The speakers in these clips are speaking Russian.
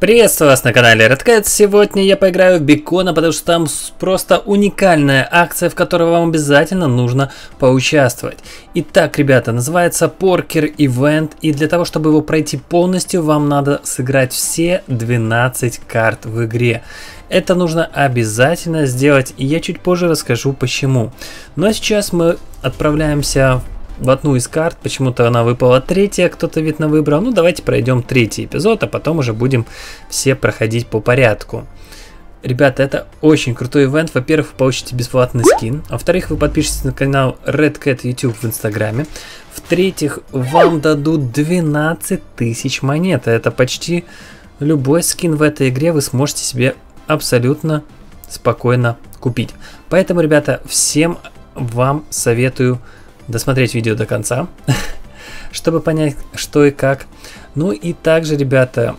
Приветствую вас на канале Redcat. Сегодня я поиграю в Бекона, потому что там просто уникальная акция, в которой вам обязательно нужно поучаствовать. Итак, ребята, называется Поркер Event, и для того, чтобы его пройти полностью, вам надо сыграть все 12 карт в игре. Это нужно обязательно сделать, и я чуть позже расскажу почему. Но ну, а сейчас мы отправляемся в одну из карт, почему-то она выпала третья, кто-то видно выбрал. Ну, давайте пройдем третий эпизод, а потом уже будем все проходить по порядку. Ребята, это очень крутой ивент. Во-первых, вы получите бесплатный скин. Во-вторых, вы подпишетесь на канал Red Cat YouTube в Инстаграме. В-третьих, вам дадут 12 тысяч монет. Это почти любой скин в этой игре вы сможете себе абсолютно спокойно купить. Поэтому, ребята, всем вам советую досмотреть видео до конца, чтобы понять, что и как. Ну и также, ребята,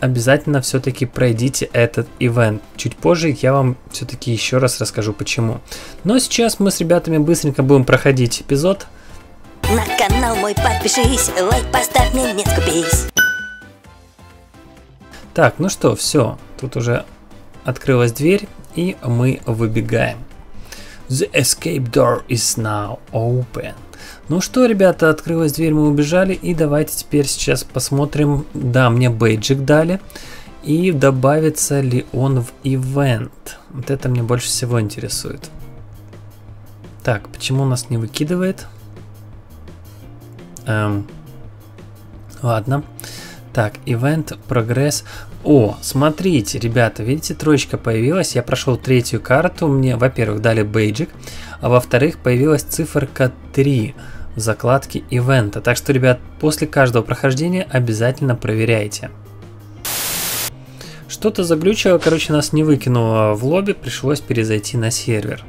обязательно все-таки пройдите этот ивент. Чуть позже я вам все-таки еще раз расскажу почему. Но сейчас мы с ребятами быстренько будем проходить эпизод. На канал мой подпишись, лайк поставь, мне не скупись. Так, ну что, все, тут уже открылась дверь, и мы выбегаем. The escape door is now open. Ну что, ребята, открылась дверь, мы убежали. И давайте теперь сейчас посмотрим. Да, мне бейджик дали. И добавится ли он в ивент. Вот это мне больше всего интересует. Так, почему нас не выкидывает? Эм, ладно. Так, event progress. О, смотрите, ребята, видите, троечка появилась. Я прошел третью карту. Мне, во-первых, дали бейджик, а во-вторых, появилась циферка 3 в закладке ивента. Так что, ребят, после каждого прохождения обязательно проверяйте. Что-то заглючило, короче, нас не выкинуло в лобби, пришлось перезайти на сервер.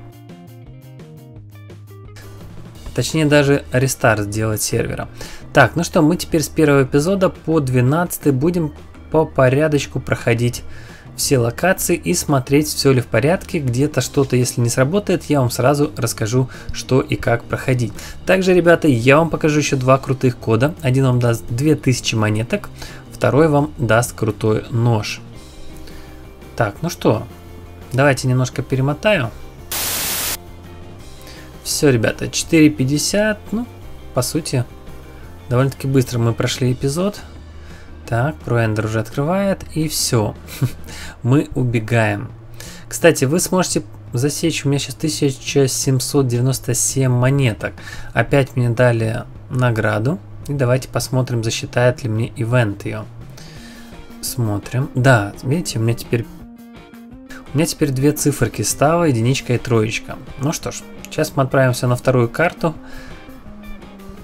Точнее, даже рестарт сделать сервера. Так, ну что, мы теперь с первого эпизода по 12 будем по порядочку проходить все локации и смотреть, все ли в порядке. Где-то что-то, если не сработает, я вам сразу расскажу, что и как проходить. Также, ребята, я вам покажу еще два крутых кода. Один вам даст 2000 монеток, второй вам даст крутой нож. Так, ну что, давайте немножко перемотаю. Все, ребята, 4.50, ну, по сути, довольно-таки быстро мы прошли эпизод. Так, ProEnder уже открывает, и все. Мы убегаем. Кстати, вы сможете засечь, у меня сейчас 1797 монеток. Опять мне дали награду. И давайте посмотрим, засчитает ли мне ивент ее. Смотрим. Да, видите, у меня теперь... У меня теперь две циферки става, единичка и троечка. Ну что ж, сейчас мы отправимся на вторую карту.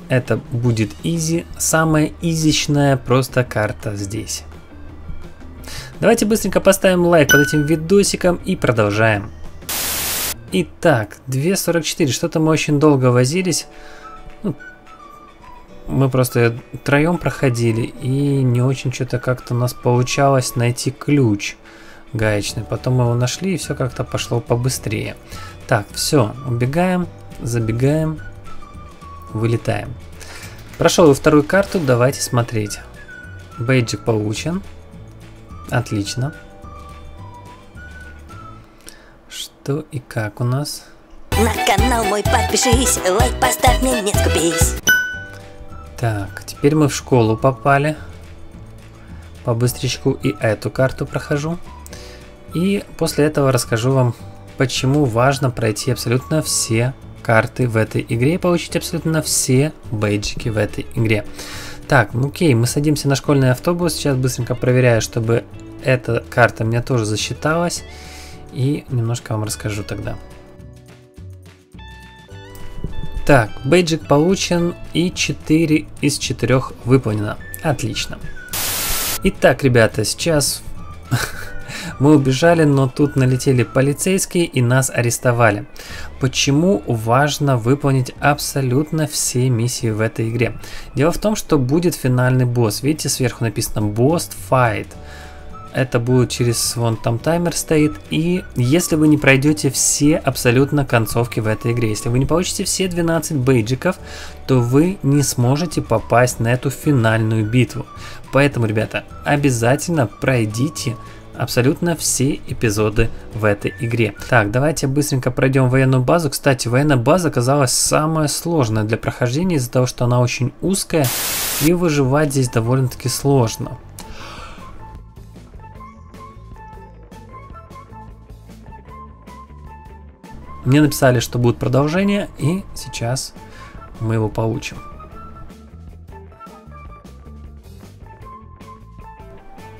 Это будет изи, самая изичная просто карта здесь. Давайте быстренько поставим лайк под этим видосиком и продолжаем. Итак, 2.44, что-то мы очень долго возились. Ну, мы просто троем проходили и не очень что-то как-то у нас получалось найти ключ гаечный. Потом мы его нашли и все как-то пошло побыстрее. Так, все, убегаем, забегаем вылетаем. Прошел вторую карту, давайте смотреть. Бейджик получен. Отлично. Что и как у нас? На канал мой подпишись, лайк поставь, мне не скупись. Так, теперь мы в школу попали. По быстричку и эту карту прохожу. И после этого расскажу вам, почему важно пройти абсолютно все карты в этой игре и получить абсолютно все бейджики в этой игре. Так, ну окей, мы садимся на школьный автобус. Сейчас быстренько проверяю, чтобы эта карта мне тоже засчиталась. И немножко вам расскажу тогда. Так, бейджик получен и 4 из 4 выполнено. Отлично. Итак, ребята, сейчас Мы убежали, но тут налетели полицейские и нас арестовали. Почему важно выполнить абсолютно все миссии в этой игре? Дело в том, что будет финальный босс. Видите, сверху написано Boss Fight. Это будет через вон там таймер стоит. И если вы не пройдете все абсолютно концовки в этой игре, если вы не получите все 12 бейджиков, то вы не сможете попасть на эту финальную битву. Поэтому, ребята, обязательно пройдите абсолютно все эпизоды в этой игре. Так, давайте быстренько пройдем военную базу. Кстати, военная база оказалась самая сложная для прохождения из-за того, что она очень узкая и выживать здесь довольно-таки сложно. Мне написали, что будет продолжение, и сейчас мы его получим.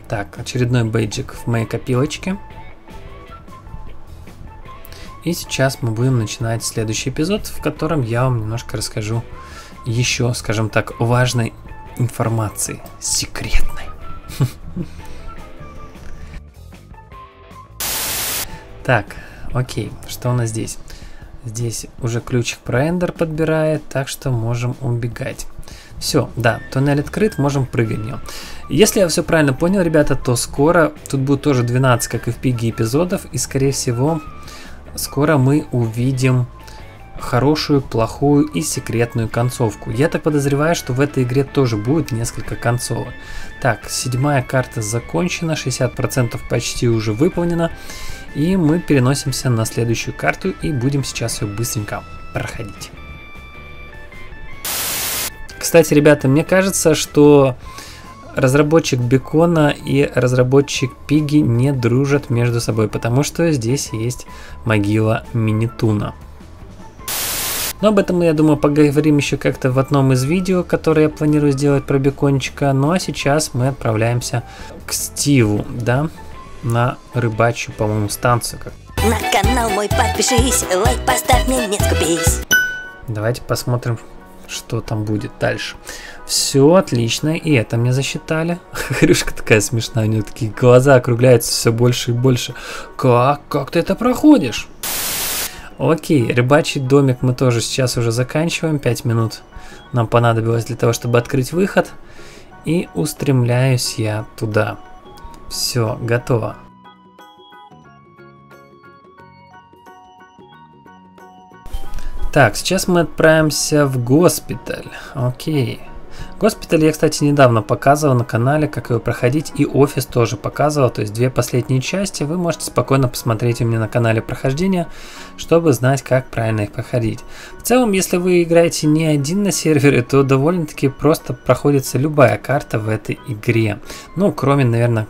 Так, очередной бейджик в моей копилочке. И сейчас мы будем начинать следующий эпизод, в котором я вам немножко расскажу еще, скажем так, важной информации, секретной. Так, окей, что у нас здесь? Здесь уже ключик про Эндер подбирает, так что можем убегать. Все, да, туннель открыт, можем прыгать в него. Если я все правильно понял, ребята, то скоро, тут будет тоже 12, как и в пиге эпизодов, и скорее всего, скоро мы увидим хорошую, плохую и секретную концовку. Я так подозреваю, что в этой игре тоже будет несколько концовок. Так, седьмая карта закончена, 60% почти уже выполнена. И мы переносимся на следующую карту и будем сейчас ее быстренько проходить. Кстати, ребята, мне кажется, что разработчик Бекона и разработчик Пиги не дружат между собой, потому что здесь есть могила Минитуна. Но об этом мы, я думаю, поговорим еще как-то в одном из видео, которое я планирую сделать про бекончика. Ну а сейчас мы отправляемся к Стиву, да, на рыбачью, по-моему, станцию. На канал мой подпишись, лайк поставь, мне не скупись. Давайте посмотрим, что там будет дальше. Все отлично, и это мне засчитали. Хрюшка такая смешная, у нее такие глаза округляются все больше и больше. Как? Как ты это проходишь? Окей, рыбачий домик мы тоже сейчас уже заканчиваем. 5 минут нам понадобилось для того, чтобы открыть выход. И устремляюсь я туда. Все, готово. Так, сейчас мы отправимся в госпиталь. Окей. Госпиталь я, кстати, недавно показывал на канале, как его проходить, и офис тоже показывал, то есть две последние части. Вы можете спокойно посмотреть у меня на канале прохождения, чтобы знать, как правильно их проходить. В целом, если вы играете не один на сервере, то довольно-таки просто проходится любая карта в этой игре. Ну, кроме, наверное,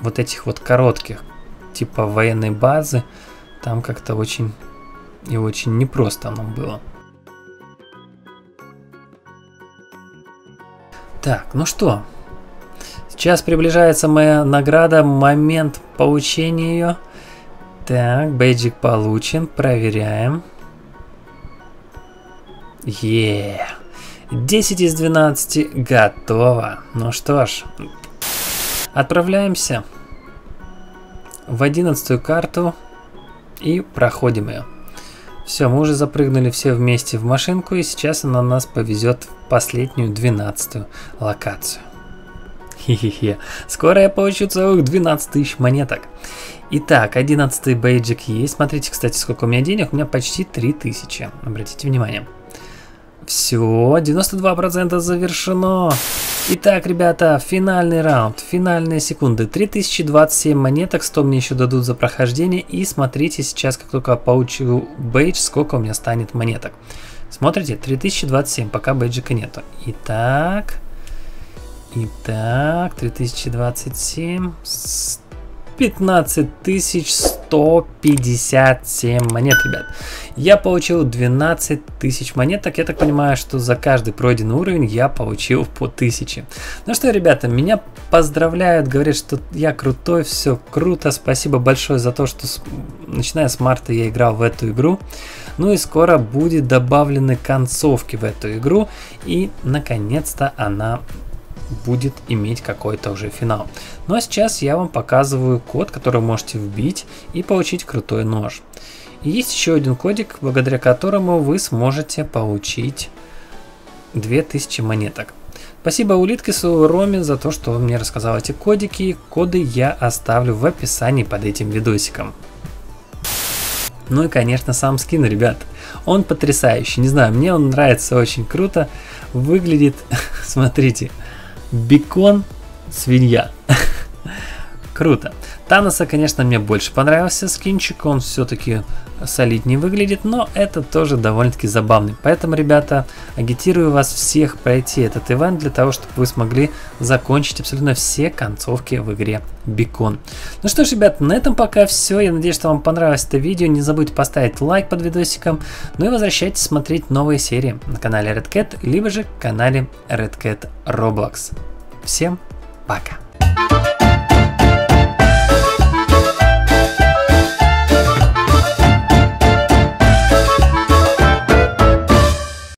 вот этих вот коротких, типа военной базы, там как-то очень и очень непросто оно было. Так, ну что, сейчас приближается моя награда, момент получения ее. Так, бейджик получен, проверяем. Е, 10 из 12 готово. Ну что ж, отправляемся в одиннадцатую карту и проходим ее. Все, мы уже запрыгнули все вместе в машинку, и сейчас она нас повезет в последнюю, двенадцатую локацию. Хе-хе-хе. Скоро я получу целых 12 тысяч монеток. Итак, 11 бейджик есть. Смотрите, кстати, сколько у меня денег. У меня почти 3000. Обратите внимание. Все, 92% завершено. Итак, ребята, финальный раунд, финальные секунды. 3027 монеток, 100 мне еще дадут за прохождение. И смотрите сейчас, как только получу бейдж, сколько у меня станет монеток. Смотрите, 3027, пока бейджика нету. Итак, итак, 3027, 15157 монет, ребят. Я получил 12 тысяч монеток. Я так понимаю, что за каждый пройденный уровень я получил по 1000. Ну что, ребята, меня поздравляют, говорят, что я крутой, все круто. Спасибо большое за то, что с... начиная с марта я играл в эту игру. Ну и скоро будет добавлены концовки в эту игру. И наконец-то она будет иметь какой-то уже финал. Ну а сейчас я вам показываю код, который можете вбить и получить крутой нож. И есть еще один кодик, благодаря которому вы сможете получить 2000 монеток. Спасибо Улиткису Роме за то, что он мне рассказал эти кодики. Коды я оставлю в описании под этим видосиком. Ну и, конечно, сам скин, ребят. Он потрясающий. Не знаю, мне он нравится очень круто. Выглядит, смотрите, бекон свинья. Круто. Таноса, конечно, мне больше понравился скинчик, он все-таки солиднее выглядит, но это тоже довольно-таки забавный. Поэтому, ребята, агитирую вас всех пройти этот ивент для того, чтобы вы смогли закончить абсолютно все концовки в игре Бекон. Ну что ж, ребят, на этом пока все. Я надеюсь, что вам понравилось это видео. Не забудьте поставить лайк под видосиком. Ну и возвращайтесь смотреть новые серии на канале Red Cat, либо же канале Red Cat Roblox. Всем пока!